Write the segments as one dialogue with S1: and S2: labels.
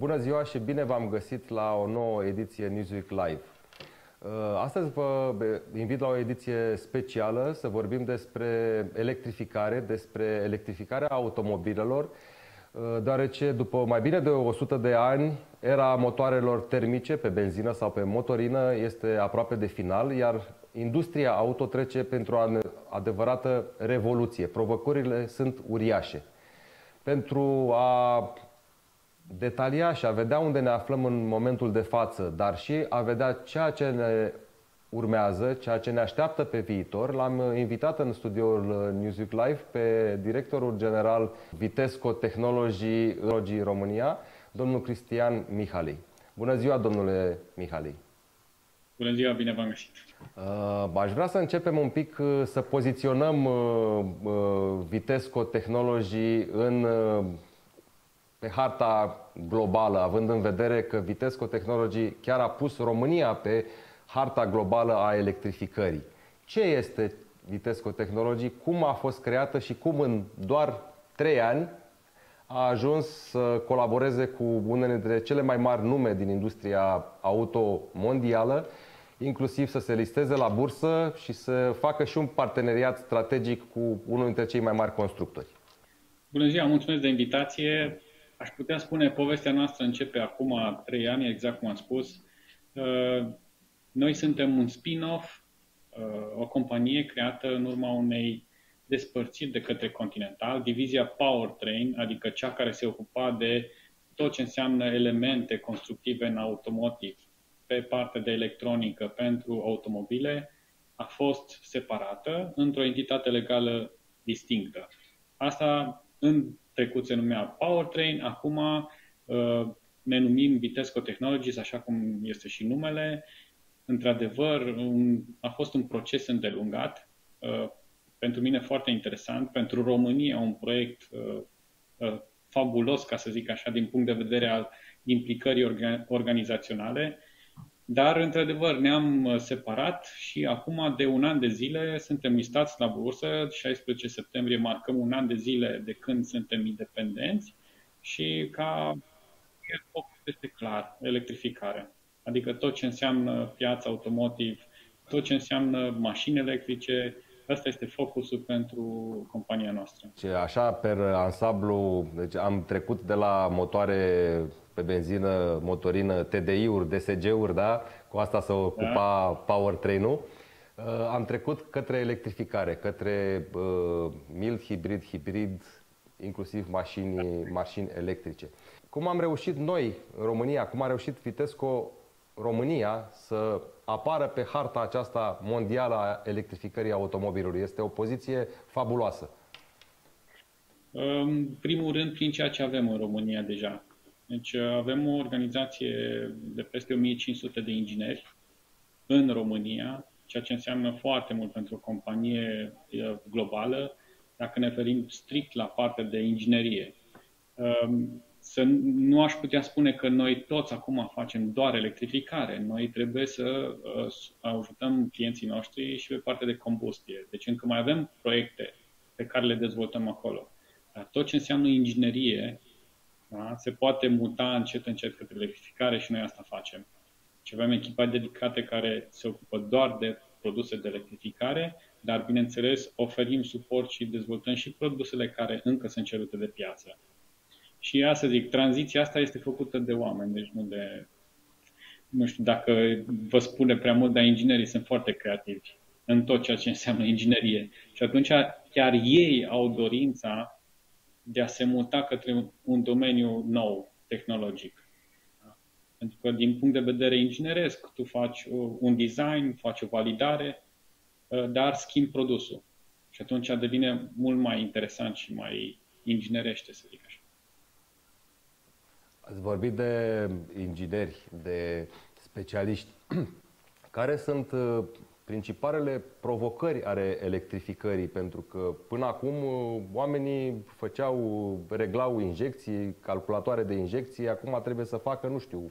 S1: Bună ziua și bine v-am găsit la o nouă ediție Newsweek Live. Uh, astăzi vă invit la o ediție specială să vorbim despre electrificare, despre electrificarea automobilelor, uh, deoarece după mai bine de 100 de ani, era motoarelor termice pe benzină sau pe motorină este aproape de final, iar industria auto trece pentru o adevărată revoluție. Provocările sunt uriașe. Pentru a detalia și a vedea unde ne aflăm în momentul de față, dar și a vedea ceea ce ne urmează, ceea ce ne așteaptă pe viitor. L-am invitat în studioul Newsweek Live pe directorul general Vitesco Technology România, domnul Cristian Mihali. Bună ziua, domnule Mihali!
S2: Bună ziua, bine v-am găsit!
S1: Uh, aș vrea să începem un pic uh, să poziționăm uh, Vitesco Technology în pe harta globală, având în vedere că Vitesco Technology chiar a pus România pe harta globală a electrificării. Ce este Vitesco Technology, cum a fost creată și cum în doar trei ani a ajuns să colaboreze cu unele dintre cele mai mari nume din industria auto mondială, inclusiv să se listeze la bursă și să facă și un parteneriat strategic cu unul dintre cei mai mari constructori.
S2: Bună ziua, mulțumesc de invitație. Aș putea spune, povestea noastră începe acum trei ani, exact cum am spus. Uh, noi suntem un spin-off, uh, o companie creată în urma unei despărțiri de către Continental, divizia Powertrain, adică cea care se ocupa de tot ce înseamnă elemente constructive în automotive, pe partea de electronică pentru automobile, a fost separată într-o entitate legală distinctă. Asta în trecut se numea Powertrain, acum uh, ne numim Vitesco Technologies, așa cum este și numele. Într-adevăr, un, a fost un proces îndelungat, uh, pentru mine foarte interesant, pentru România un proiect uh, fabulos, ca să zic așa, din punct de vedere al implicării organizaționale, dar, într-adevăr, ne-am uh, separat și acum, de un an de zile, suntem listați la bursă. 16 septembrie marcăm un an de zile de când suntem independenți și ca focus este clar, electrificare. Adică tot ce înseamnă piața automotive, tot ce înseamnă mașini electrice, Asta este focusul pentru compania noastră.
S1: Așa, per ansamblu, deci am trecut de la motoare pe benzină, motorină, TDI-uri, DSG-uri, da? Cu asta se ocupa da. powertrain-ul. Uh, am trecut către electrificare, către uh, mild hibrid, hibrid, inclusiv mașini, mașini electrice. Cum am reușit noi, în România, cum a reușit Vitesco România să apară pe harta aceasta mondială a electrificării automobilului? Este o poziție fabuloasă.
S2: În primul rând, prin ceea ce avem în România deja. Deci uh, avem o organizație de peste 1500 de ingineri în România, ceea ce înseamnă foarte mult pentru o companie uh, globală, dacă ne referim strict la partea de inginerie. Um, să nu aș putea spune că noi toți acum facem doar electrificare. Noi trebuie să uh, ajutăm clienții noștri și pe partea de combustie. Deci încă mai avem proiecte pe care le dezvoltăm acolo. Dar tot ce înseamnă inginerie da? Se poate muta încet, încet către electrificare și noi asta facem. Și avem echipa dedicate care se ocupă doar de produse de electrificare, dar, bineînțeles, oferim suport și dezvoltăm și produsele care încă sunt cerute de piață. Și asta zic, tranziția asta este făcută de oameni, deci nu de... Nu știu dacă vă spune prea mult, dar inginerii sunt foarte creativi în tot ceea ce înseamnă inginerie. Și atunci chiar ei au dorința de a se muta către un domeniu nou, tehnologic. Pentru că din punct de vedere ingineresc, tu faci un design, faci o validare, ă, dar schimbi produsul. Și atunci devine mult mai interesant și mai inginerește, să zic așa.
S1: Ați vorbit de ingineri, de specialiști. Care sunt ă, principalele provocări ale electrificării, pentru că până acum uh, oamenii făceau, reglau injecții, calculatoare de injecții, acum trebuie să facă, nu știu,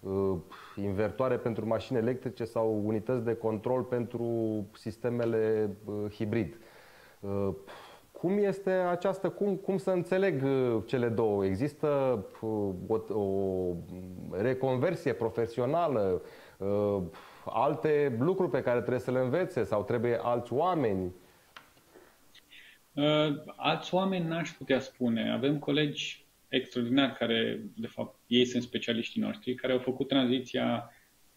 S1: uh, invertoare pentru mașini electrice sau unități de control pentru sistemele uh, hibrid. cum este această, cum, cum să înțeleg uh, cele două? Există uh, o, o reconversie profesională, uh, alte lucruri pe care trebuie să le învețe sau trebuie alți oameni?
S2: Alți oameni n-aș putea spune. Avem colegi extraordinari care, de fapt, ei sunt specialiștii noștri, care au făcut tranziția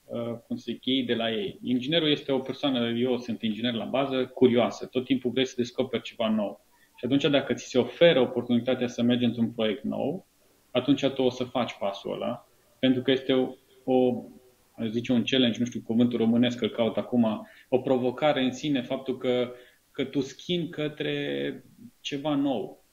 S2: Uh, cum să zic, ei de la ei. Inginerul este o persoană, eu sunt inginer la bază, curioasă. Tot timpul vrei să descoperi ceva nou. Și atunci dacă ți se oferă oportunitatea să mergi într-un proiect nou, atunci tu o să faci pasul ăla, pentru că este o, o zice un challenge, nu știu cuvântul românesc îl caut acum, o provocare în sine, faptul că, că tu schimbi către ceva nou.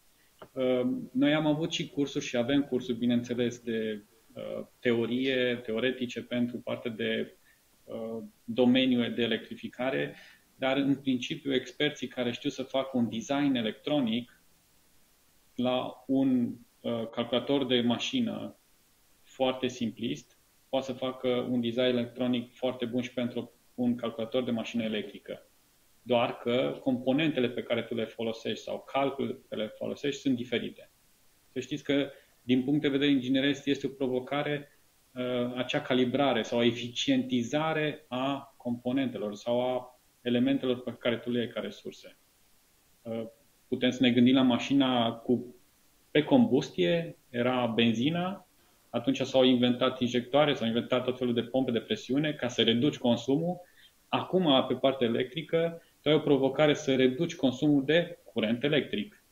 S2: Uh, noi am avut și cursuri și avem cursuri, bineînțeles, de Uh, teorie, teoretice pentru partea de uh, domeniu de electrificare, dar în principiu experții care știu să facă un design electronic la un uh, calculator de mașină foarte simplist, poate să facă un design electronic foarte bun și pentru un calculator de mașină electrică. Doar că componentele pe care tu le folosești sau calculele pe care le folosești sunt diferite. Să știți că din punct de vedere ingineresc, este o provocare uh, acea calibrare sau eficientizare a componentelor sau a elementelor pe care tu le ai ca resurse. Uh, putem să ne gândim la mașina cu pe combustie, era benzina, atunci s-au inventat injectoare, s-au inventat tot felul de pompe de presiune ca să reduci consumul. Acum, pe partea electrică, tu ai o provocare să reduci consumul de curent electric.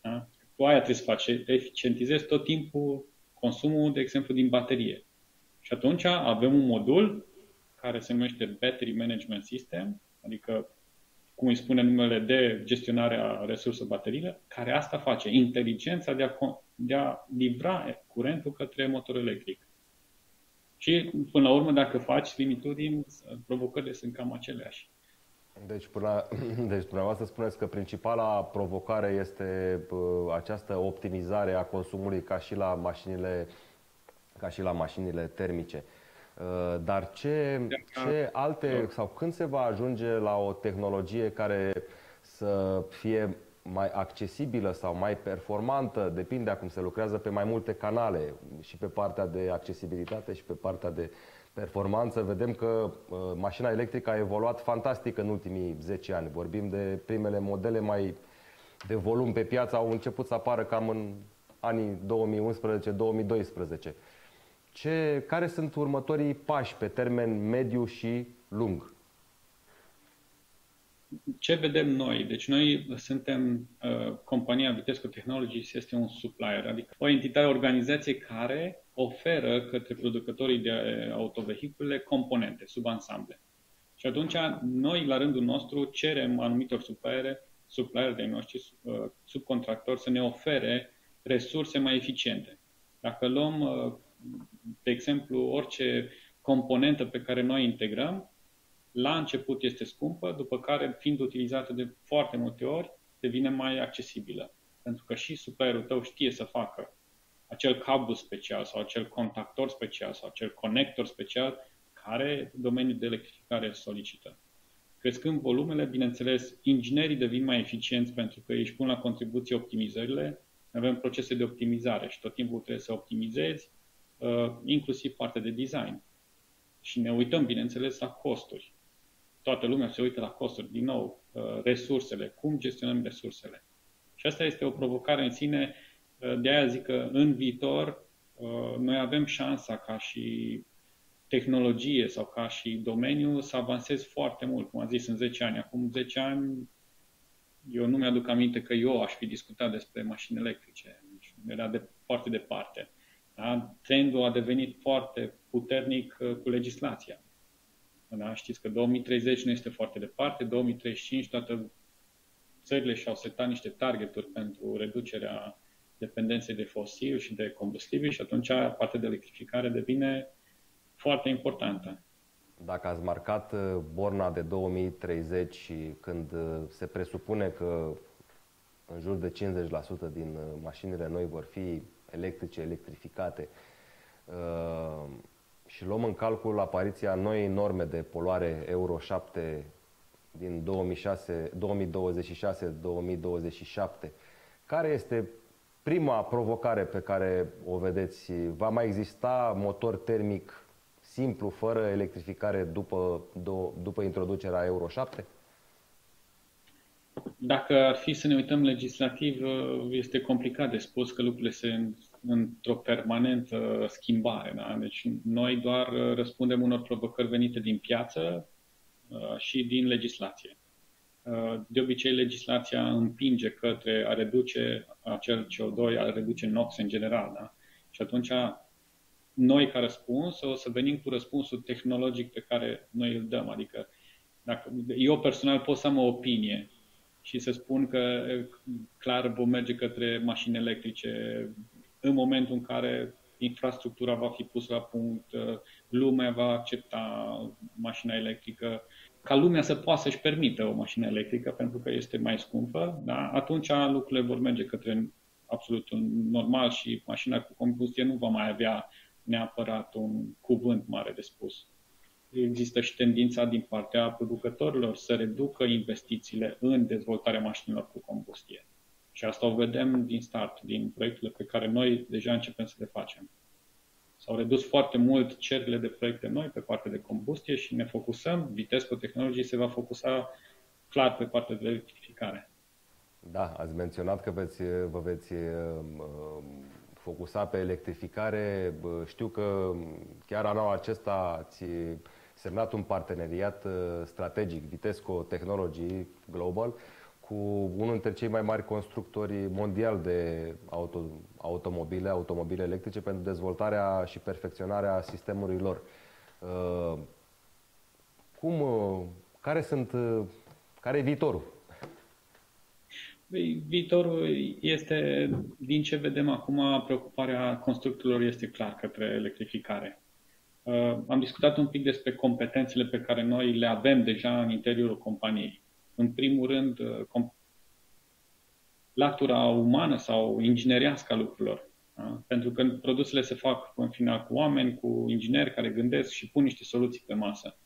S2: Da? tu aia trebuie să faci, eficientizezi tot timpul consumul, de exemplu, din baterie. Și atunci avem un modul care se numește Battery Management System, adică, cum îi spune numele de gestionare a resurselor bateriilor, care asta face, inteligența de a, de a livra curentul către motor electric. Și, până la urmă, dacă faci limituri, provocările sunt cam aceleași.
S1: Deci, până, deci dumneavoastră spuneți că principala provocare este uh, această optimizare a consumului ca și la mașinile, ca și la mașinile termice. Uh, dar ce, ce alte sau când se va ajunge la o tehnologie care să fie mai accesibilă sau mai performantă, depinde acum se lucrează pe mai multe canale și pe partea de accesibilitate și pe partea de performanță, vedem că uh, mașina electrică a evoluat fantastic în ultimii 10 ani. Vorbim de primele modele mai de volum pe piață, au început să apară cam în anii 2011-2012. Ce, care sunt următorii pași pe termen mediu și lung?
S2: Ce vedem noi? Deci noi suntem, uh, compania Vitesco Technologies este un supplier, adică o entitate, o organizație care oferă către producătorii de autovehicule componente, subansamble. Și atunci noi, la rândul nostru, cerem anumitor suppliere, supplier de noștri, uh, subcontractori, să ne ofere resurse mai eficiente. Dacă luăm, uh, de exemplu, orice componentă pe care noi integrăm, la început este scumpă, după care, fiind utilizată de foarte multe ori, devine mai accesibilă. Pentru că și supplierul tău știe să facă acel cablu special sau acel contactor special sau acel conector special care domeniul de electrificare solicită. Crescând volumele, bineînțeles, inginerii devin mai eficienți pentru că ei își pun la contribuție optimizările. Avem procese de optimizare și tot timpul trebuie să optimizezi, uh, inclusiv partea de design. Și ne uităm, bineînțeles, la costuri toată lumea se uită la costuri, din nou, uh, resursele, cum gestionăm resursele. Și asta este o provocare în sine, uh, de aia zic că în viitor uh, noi avem șansa ca și tehnologie sau ca și domeniu să avansez foarte mult, cum am zis, în 10 ani. Acum 10 ani eu nu mi-aduc aminte că eu aș fi discutat despre mașini electrice. Deci era de, foarte departe. Da? Trendul a devenit foarte puternic cu legislația. Da? Știți că 2030 nu este foarte departe, 2035 toate țările și-au setat niște targeturi pentru reducerea dependenței de fosil și de combustibil și atunci partea de electrificare devine foarte importantă.
S1: Dacă ați marcat uh, borna de 2030 și când uh, se presupune că în jur de 50% din uh, mașinile noi vor fi electrice, electrificate, și luăm în calcul apariția noii norme de poluare Euro 7 din 2026-2027. Care este prima provocare pe care o vedeți? Va mai exista motor termic simplu, fără electrificare, după, după introducerea Euro 7?
S2: Dacă ar fi să ne uităm legislativ, este complicat de spus că lucrurile se într-o permanentă schimbare. Da? Deci noi doar răspundem unor provocări venite din piață uh, și din legislație. Uh, de obicei, legislația împinge către a reduce acel CO2, a reduce NOx în general. Da? Și atunci noi ca răspuns o să venim cu răspunsul tehnologic pe care noi îl dăm. Adică dacă eu personal pot să am o opinie și să spun că clar vom merge către mașini electrice în momentul în care infrastructura va fi pusă la punct, lumea va accepta mașina electrică, ca lumea să poată să-și permită o mașină electrică pentru că este mai scumpă, da? atunci lucrurile vor merge către absolut normal și mașina cu combustie nu va mai avea neapărat un cuvânt mare de spus. Există și tendința din partea producătorilor să reducă investițiile în dezvoltarea mașinilor cu combustie. Și asta o vedem din start, din proiectele pe care noi deja începem să le facem. S-au redus foarte mult cererile de proiecte noi pe partea de combustie și ne focusăm, Vitesco Technologies se va focusa clar pe partea de electrificare.
S1: Da, ați menționat că veți, vă veți uh, focusa pe electrificare. Știu că chiar anul acesta ați semnat un parteneriat uh, strategic, Vitesco Technology Global, cu unul dintre cei mai mari constructori mondial de auto, automobile, automobile electrice pentru dezvoltarea și perfecționarea sistemului lor. Uh, cum, uh, care sunt, care e viitorul?
S2: Viitorul este, din ce vedem acum, preocuparea constructorilor este clar către electrificare. Uh, am discutat un pic despre competențele pe care noi le avem deja în interiorul companiei. În primul rând, uh, latura umană sau ingineriască a lucrurilor. Da? Pentru că produsele se fac în final cu oameni, cu ingineri care gândesc și pun niște soluții pe masă.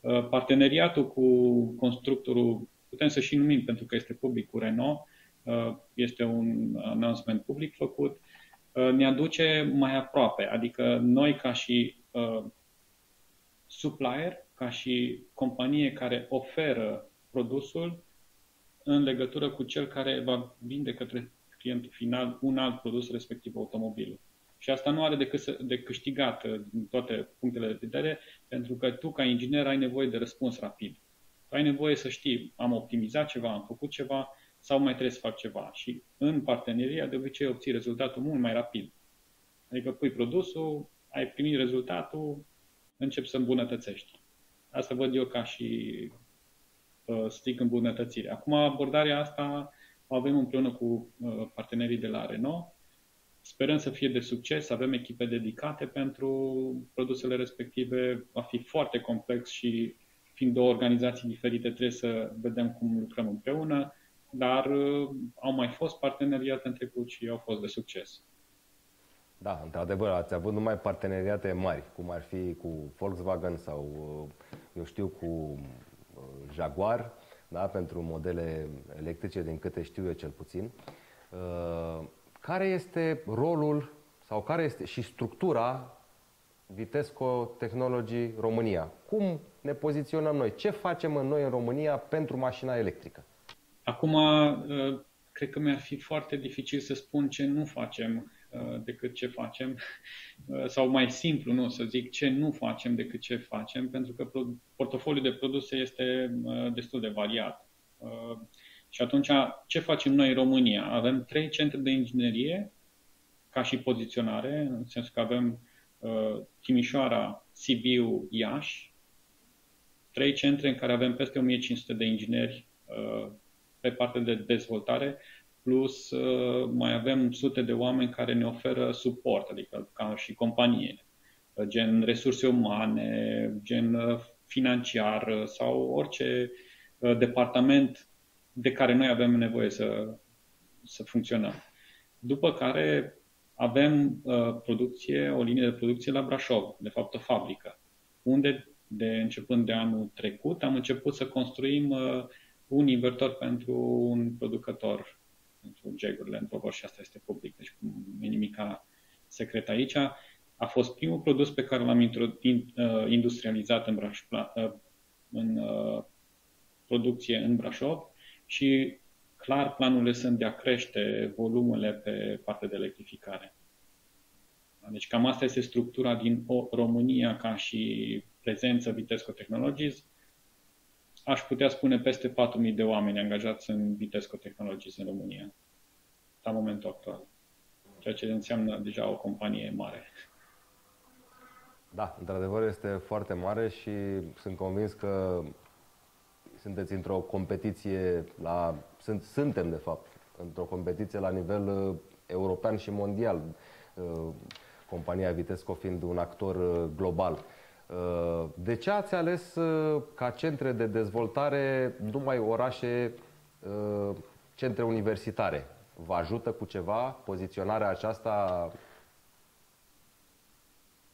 S2: Uh, parteneriatul cu constructorul putem să și numim pentru că este public cu Renault, uh, este un announcement public făcut, uh, ne aduce mai aproape, adică noi ca și uh, supplier, ca și companie care oferă produsul în legătură cu cel care va vinde către clientul final un alt produs, respectiv automobilul. Și asta nu are decât să, de câștigat din toate punctele de vedere, pentru că tu, ca inginer, ai nevoie de răspuns rapid ai nevoie să știi, am optimizat ceva, am făcut ceva sau mai trebuie să fac ceva. Și în parteneria de obicei obții rezultatul mult mai rapid. Adică pui produsul, ai primit rezultatul, începi să îmbunătățești. Asta văd eu ca și uh, strict îmbunătățire. Acum abordarea asta o avem împreună cu uh, partenerii de la Renault. Sperăm să fie de succes, avem echipe dedicate pentru produsele respective. Va fi foarte complex și fiind două organizații diferite, trebuie să vedem cum lucrăm împreună, dar uh, au mai fost parteneriate în trecut și au fost de succes.
S1: Da, într-adevăr, ați avut numai parteneriate mari, cum ar fi cu Volkswagen sau, uh, eu știu, cu uh, Jaguar, da, pentru modele electrice, din câte știu eu cel puțin. Care este rolul sau care este și structura Vitesco Technology România? Cum ne poziționăm noi? Ce facem în noi în România pentru mașina electrică?
S2: Acum, uh, cred că mi-ar fi foarte dificil să spun ce nu facem uh, decât ce facem, uh, sau mai simplu, nu, să zic ce nu facem decât ce facem, pentru că portofoliul de produse este destul de variat. Și atunci, ce facem noi în România? Avem trei centre de inginerie ca și poziționare, în sensul că avem Timișoara, Sibiu, Iași, trei centre în care avem peste 1500 de ingineri uh, pe partea de dezvoltare, plus uh, mai avem sute de oameni care ne oferă suport, adică ca și companie, uh, gen resurse umane, gen financiar sau orice departament de care noi avem nevoie să, să funcționăm. După care avem uh, producție, o linie de producție la Brașov, de fapt o fabrică, unde de începând de anul trecut, am început să construim uh, un invertor pentru un producător, pentru jegurile în Provo și asta este public, deci nu e nimic secret aici. A fost primul produs pe care l-am uh, industrializat în, Braș, uh, în uh, producție în Brașov și clar planurile sunt de a crește volumele pe partea de electrificare. Deci cam asta este structura din România ca și prezență Vitesco Technologies. Aș putea spune peste 4.000 de oameni angajați în Vitesco Technologies în România, la momentul actual. Ceea ce înseamnă deja o companie mare.
S1: Da, într-adevăr este foarte mare și sunt convins că sunteți într-o competiție la... Sunt, suntem, de fapt, într-o competiție la nivel uh, european și mondial. Uh, compania Vitesco fiind un actor uh, global. Uh, de ce ați ales uh, ca centre de dezvoltare numai orașe, centre universitare? Vă ajută cu ceva poziționarea aceasta?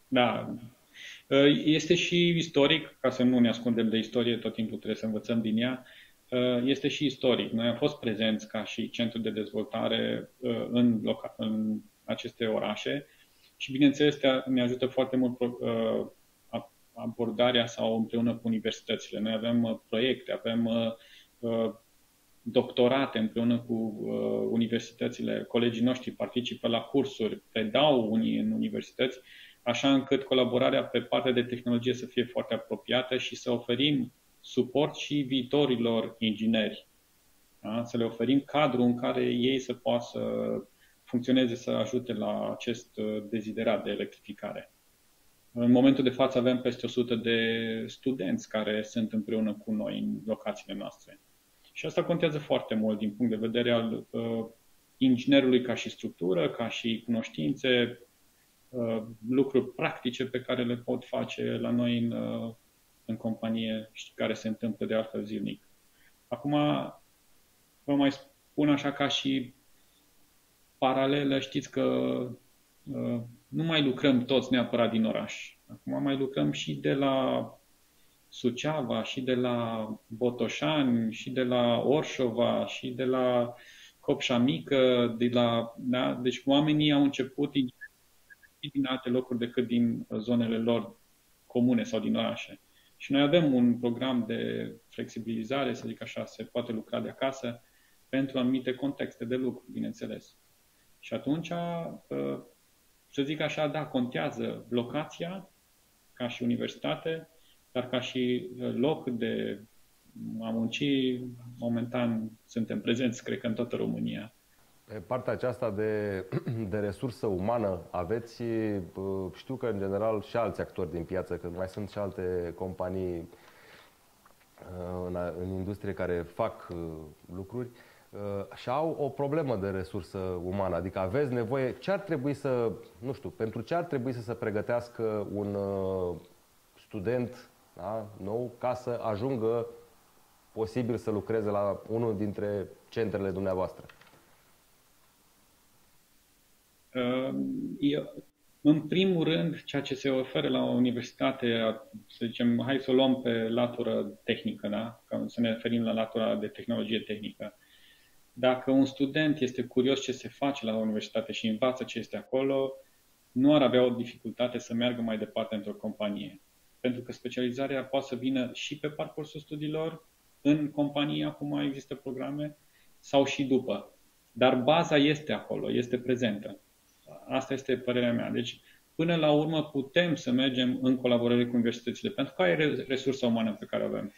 S2: Da. Este și istoric, ca să nu ne ascundem de istorie, tot timpul trebuie să învățăm din ea. Este și istoric. Noi am fost prezenți ca și centru de dezvoltare în, loca- în aceste orașe și, bineînțeles, ne ajută foarte mult uh, abordarea sau împreună cu universitățile. Noi avem uh, proiecte, avem uh, doctorate împreună cu universitățile. Colegii noștri participă la cursuri, predau unii în universități, așa încât colaborarea pe partea de tehnologie să fie foarte apropiată și să oferim suport și viitorilor ingineri. Da? Să le oferim cadrul în care ei să poată să funcționeze să ajute la acest uh, deziderat de electrificare. În momentul de față avem peste 100 de studenți care sunt împreună cu noi în locațiile noastre. Și asta contează foarte mult din punct de vedere al uh, inginerului ca și structură, ca și cunoștințe, uh, lucruri practice pe care le pot face la noi în, uh, în companie și care se întâmplă de altfel zilnic. Acum, vă mai spun așa ca și paralelă, știți că uh, nu mai lucrăm toți neapărat din oraș. Acum mai lucrăm și de la Suceava, și de la Botoșani, și de la Orșova, și de la Copșa Mică, de la, da? deci oamenii au început din alte locuri decât din zonele lor comune sau din orașe. Și noi avem un program de flexibilizare, să zic așa, se poate lucra de acasă pentru anumite contexte de lucru, bineînțeles. Și atunci, uh, să zic așa, da, contează locația ca și universitate, dar ca și uh, loc de a munci, momentan suntem prezenți, cred că, în toată România.
S1: Pe partea aceasta de, de resursă umană aveți, uh, știu că în general și alți actori din piață, că mai sunt și alte companii în, în industrie care fac lucruri, Uh, și au o problemă de resursă umană. Adică aveți nevoie, ce ar trebui să, nu știu, pentru ce ar trebui să se pregătească un uh, student da, nou ca să ajungă posibil să lucreze la unul dintre centrele dumneavoastră?
S2: Uh, eu, în primul rând, ceea ce se oferă la o universitate, să zicem, hai să o luăm pe latură tehnică, da? Ca să ne referim la latura de tehnologie tehnică. Dacă un student este curios ce se face la universitate și învață ce este acolo, nu ar avea o dificultate să meargă mai departe într-o companie. Pentru că specializarea poate să vină și pe parcursul studiilor, în companie acum există programe, sau și după. Dar baza este acolo, este prezentă. Asta este părerea mea. Deci, până la urmă, putem să mergem în colaborare cu universitățile, pentru că e resursa umană pe care o avem.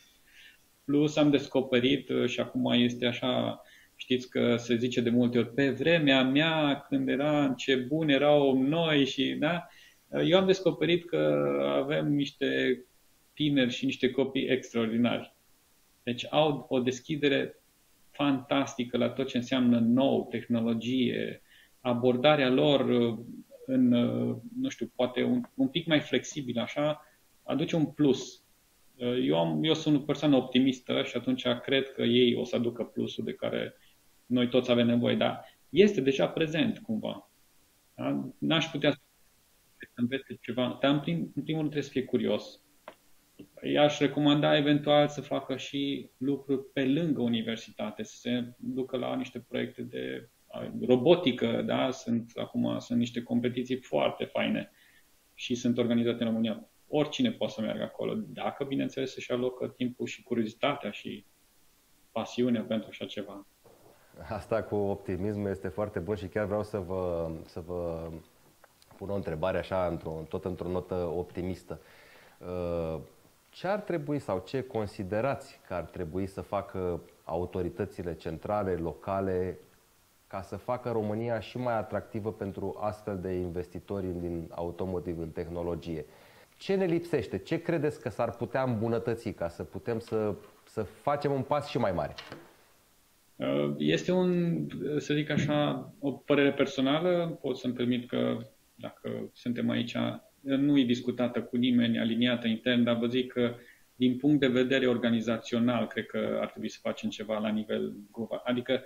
S2: Plus, am descoperit, și acum este așa Știți că se zice de multe ori, pe vremea mea, când era ce bun erau noi și, da? Eu am descoperit că avem niște tineri și niște copii extraordinari. Deci au o deschidere fantastică la tot ce înseamnă nou, tehnologie, abordarea lor în, nu știu, poate un, un pic mai flexibil, așa, aduce un plus. Eu, am, eu sunt o persoană optimistă și atunci cred că ei o să aducă plusul de care noi toți avem nevoie, dar este deja prezent cumva. Da? N-aș putea să învețe ceva, dar în, prim, în primul rând trebuie să fie curios. i-aș recomanda eventual să facă și lucruri pe lângă universitate, să se ducă la niște proiecte de robotică, da? Sunt, acum sunt niște competiții foarte faine și sunt organizate în România. Oricine poate să meargă acolo, dacă, bineînțeles, să-și alocă timpul și curiozitatea și pasiunea pentru așa ceva.
S1: Asta cu optimism este foarte bun și chiar vreau să vă, să vă pun o întrebare așa, într-o, tot într-o notă optimistă. Uh, ce ar trebui sau ce considerați că ar trebui să facă autoritățile centrale, locale, ca să facă România și mai atractivă pentru astfel de investitori din automotive, în tehnologie? Ce ne lipsește? Ce credeți că s-ar putea îmbunătăți ca să putem să, să facem un pas și mai mare?
S2: Uh, este un, să zic așa, o părere personală. Pot să-mi permit că, dacă suntem aici, nu e discutată cu nimeni, aliniată intern, dar vă zic că, din punct de vedere organizațional, cred că ar trebui să facem ceva la nivel global. Adică,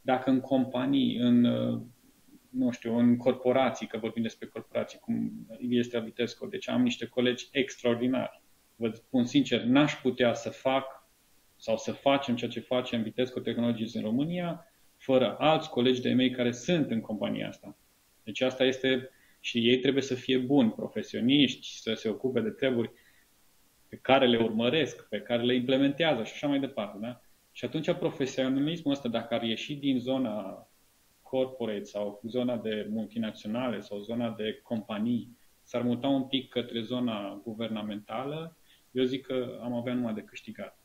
S2: dacă în companii, în, nu știu, în corporații, că vorbim despre corporații, cum este Vitesco, deci am niște colegi extraordinari. Vă spun sincer, n-aș putea să fac sau să facem ceea ce facem Vitesco Technologies în România, fără alți colegi de mei care sunt în compania asta. Deci asta este și ei trebuie să fie buni, profesioniști, să se ocupe de treburi pe care le urmăresc, pe care le implementează și așa mai departe. Da? Și atunci profesionalismul ăsta, dacă ar ieși din zona corporate sau zona de multinaționale sau zona de companii, s-ar muta un pic către zona guvernamentală, eu zic că am avea numai de câștigat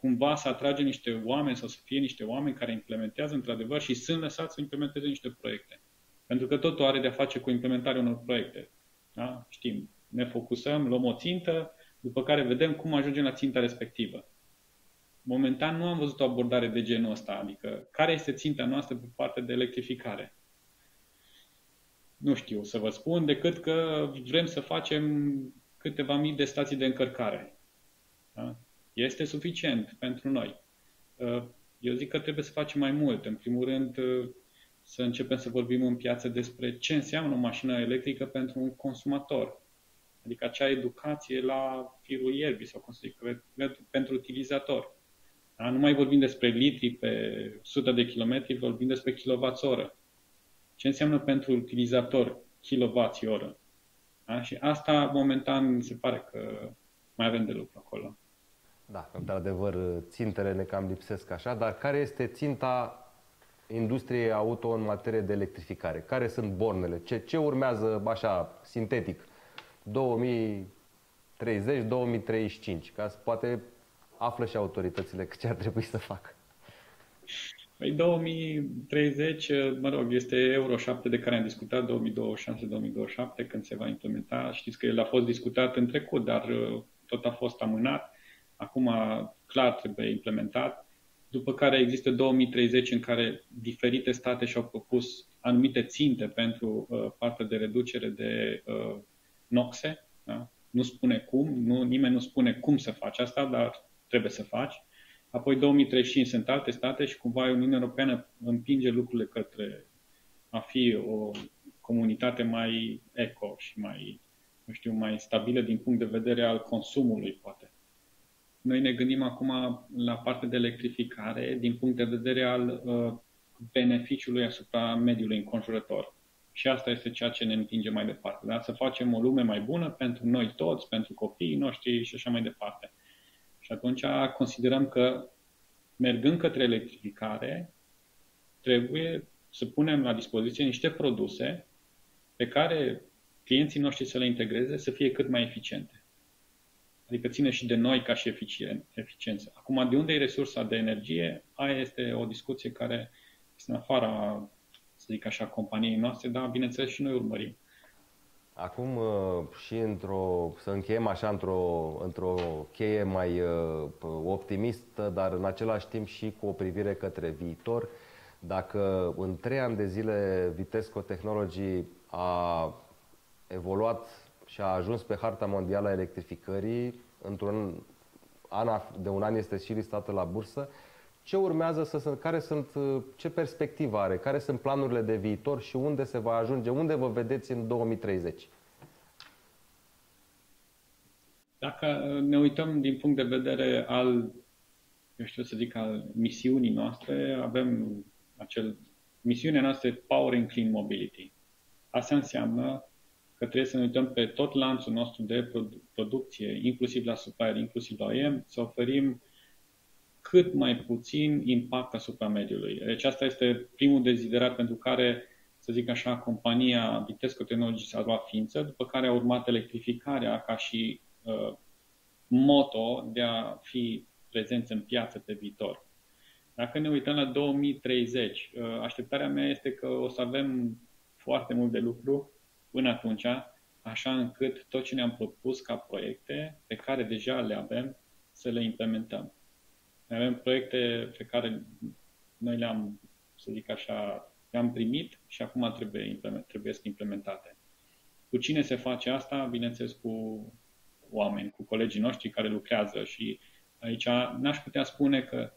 S2: cumva să atrage niște oameni sau să fie niște oameni care implementează într-adevăr și sunt lăsați să implementeze niște proiecte. Pentru că totul are de-a face cu implementarea unor proiecte. Da? Știm, ne focusăm, luăm o țintă, după care vedem cum ajungem la ținta respectivă. Momentan nu am văzut o abordare de genul ăsta, adică care este ținta noastră pe partea de electrificare. Nu știu să vă spun, decât că vrem să facem câteva mii de stații de încărcare. Da? Este suficient pentru noi. Uh, eu zic că trebuie să facem mai mult. În primul rând, uh, să începem să vorbim în piață despre ce înseamnă o mașină electrică pentru un consumator. Adică acea educație la firul ierbii sau cum să zic, pentru utilizator. Da? Nu mai vorbim despre litri pe 100 de kilometri, vorbim despre kWh. Ce înseamnă pentru utilizator kWh? Da? Și asta momentan se pare că mai avem de lucru acolo.
S1: Da, într-adevăr, țintele ne cam lipsesc așa, dar care este ținta industriei auto în materie de electrificare? Care sunt bornele? Ce, ce urmează, așa, sintetic, 2030-2035? Ca să poate află și autoritățile ce ar trebui să facă.
S2: Păi 2030, mă rog, este Euro 7 de care am discutat, 2026-2027, când se va implementa. Știți că el a fost discutat în trecut, dar uh, tot a fost amânat. Acum, clar, trebuie implementat. După care există 2030 în care diferite state și-au propus anumite ținte pentru uh, partea de reducere de uh, noxe. Da? Nu spune cum, nu, nimeni nu spune cum să faci asta, dar trebuie să faci. Apoi 2035 sunt alte state și cumva Uniunea Europeană împinge lucrurile către a fi o comunitate mai eco și mai, nu știu, mai stabilă din punct de vedere al consumului, poate. Noi ne gândim acum la partea de electrificare din punct de vedere al uh, beneficiului asupra mediului înconjurător. Și asta este ceea ce ne împinge mai departe. Da? Să facem o lume mai bună pentru noi toți, pentru copiii noștri și așa mai departe. Și atunci considerăm că mergând către electrificare, trebuie să punem la dispoziție niște produse pe care clienții noștri să le integreze să fie cât mai eficiente. Adică ține și de noi ca și eficien, eficiență. Acum, de unde e resursa de energie? Aia este o discuție care este în afara, să zic așa, companiei noastre, dar bineînțeles și noi urmărim.
S1: Acum uh, și într-o, să încheiem așa într-o, într-o cheie mai uh, optimistă, dar în același timp și cu o privire către viitor. Dacă în trei ani de zile Vitesco Technology a evoluat și a ajuns pe harta mondială a electrificării. Într-un an de un an este și listată la bursă. Ce urmează să sunt, care sunt, ce perspectivă are, care sunt planurile de viitor și unde se va ajunge, unde vă vedeți în 2030?
S2: Dacă ne uităm din punct de vedere al, eu știu să zic, al misiunii noastre, avem acel, misiunea noastră e Powering Clean Mobility. Asta înseamnă că trebuie să ne uităm pe tot lanțul nostru de producție, inclusiv la supplier, inclusiv la OEM, să oferim cât mai puțin impact asupra mediului. Deci asta este primul deziderat pentru care, să zic așa, compania Vitesco Technologies s-a luat ființă, după care a urmat electrificarea ca și uh, moto de a fi prezenți în piață pe viitor. Dacă ne uităm la 2030, uh, așteptarea mea este că o să avem foarte mult de lucru până atunci, așa încât tot ce ne-am propus ca proiecte, pe care deja le avem, să le implementăm. Avem proiecte pe care noi le-am, să zic așa, le-am primit și acum trebuie, implement, trebuie să implementate. Cu cine se face asta? Bineînțeles cu oameni, cu colegii noștri care lucrează și aici n-aș putea spune că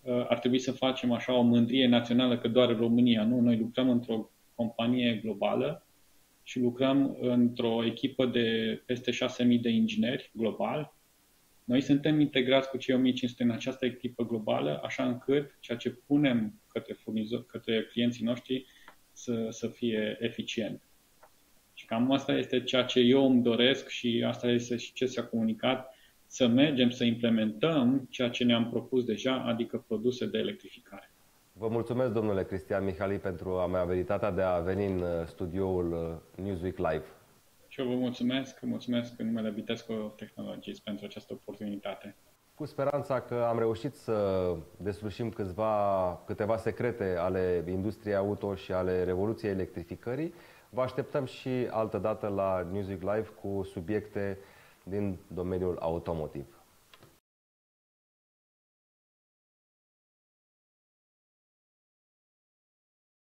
S2: uh, ar trebui să facem așa o mândrie națională că doar România. Nu, noi lucrăm într-o companie globală și lucrăm într-o echipă de peste 6.000 de ingineri global. Noi suntem integrați cu cei 1500 în această echipă globală, așa încât ceea ce punem către, furnizor, către clienții noștri să, să fie eficient. Și cam asta este ceea ce eu îmi doresc și asta este și ce s-a comunicat, să mergem să implementăm ceea ce ne-am propus deja, adică produse de electrificare.
S1: Vă mulțumesc, domnule Cristian Mihali, pentru amabilitatea de a veni în uh, studioul uh, Newsweek Live.
S2: Și eu vă mulțumesc, mulțumesc în numele Vitesco Technologies pentru această oportunitate.
S1: Cu speranța că am reușit să deslușim câțiva, câteva secrete ale industriei auto și ale revoluției electrificării, vă așteptăm și altă dată la Newsweek Live cu subiecte din domeniul automotiv.